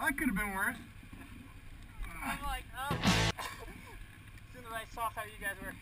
that could have been worse. I'm like, oh. as soon as I saw how you guys were.